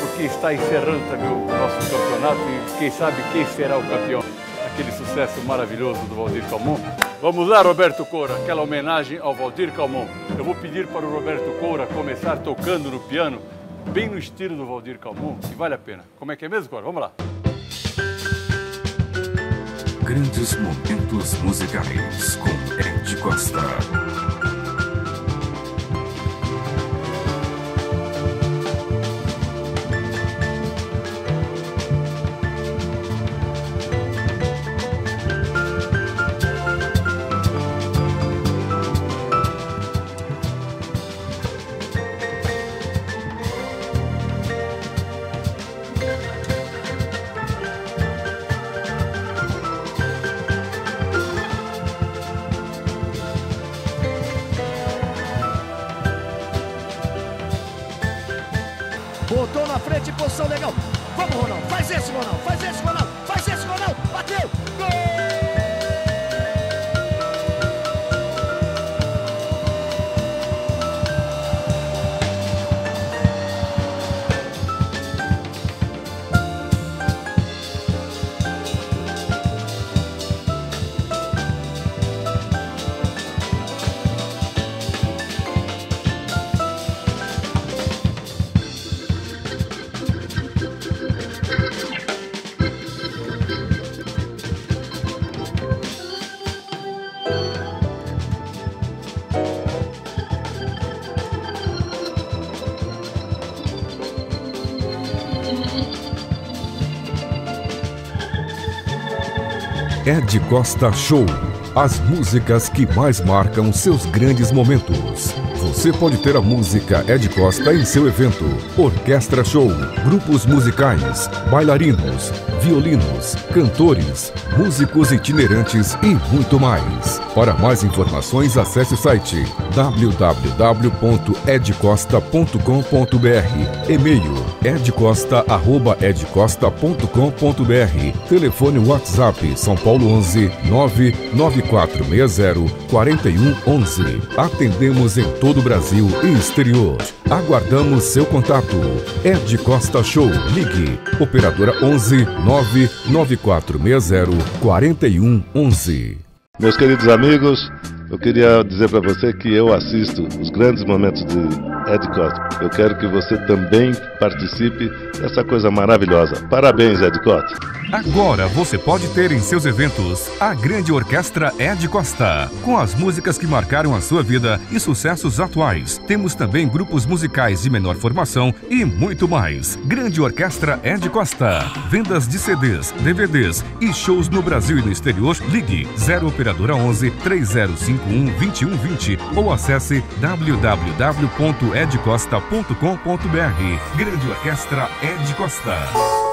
porque está encerrando também o nosso campeonato e quem sabe quem será o campeão. Aquele sucesso maravilhoso do Valdir Calmon. Vamos lá, Roberto Coura, aquela homenagem ao Valdir Calmon. Eu vou pedir para o Roberto Coura começar tocando no piano, bem no estilo do Valdir Calmon, e vale a pena. Como é que é mesmo, Coura? Vamos lá. Grandes momentos musicais com Ed Costa. Frente, posição legal. Vamos, Ronaldo. Faz esse, Ronaldo. Faz esse, Ronaldo. Faz esse, Ronaldo. Bateu. Ed Costa Show. As músicas que mais marcam seus grandes momentos. Você pode ter a música Ed Costa em seu evento. Orquestra Show, grupos musicais, bailarinos, violinos, cantores, músicos itinerantes e muito mais. Para mais informações, acesse o site www.edcosta.com.br. E-mail edcosta@edcosta.com.br. Telefone WhatsApp São Paulo 11 99460 4111. Atendemos em todo o Brasil e exterior. Aguardamos seu contato. Ed Costa Show. Ligue. Operadora 11 99460 4111. Meus queridos amigos, eu queria dizer para você que eu assisto os grandes momentos de Ed Costa. Eu quero que você também participe dessa coisa maravilhosa. Parabéns, Ed Costa. Agora você pode ter em seus eventos a grande orquestra Ed Costa, com as músicas que marcaram a sua vida e sucessos atuais. Temos também grupos musicais de menor formação e muito mais. Grande Orquestra Ed Costa. Vendas de CDs, DVDs e shows no Brasil e no exterior. Ligue 0 operadora 11 3051 2120 ou acesse www.edcosta.com.br. Grande Orquestra Ed Costa.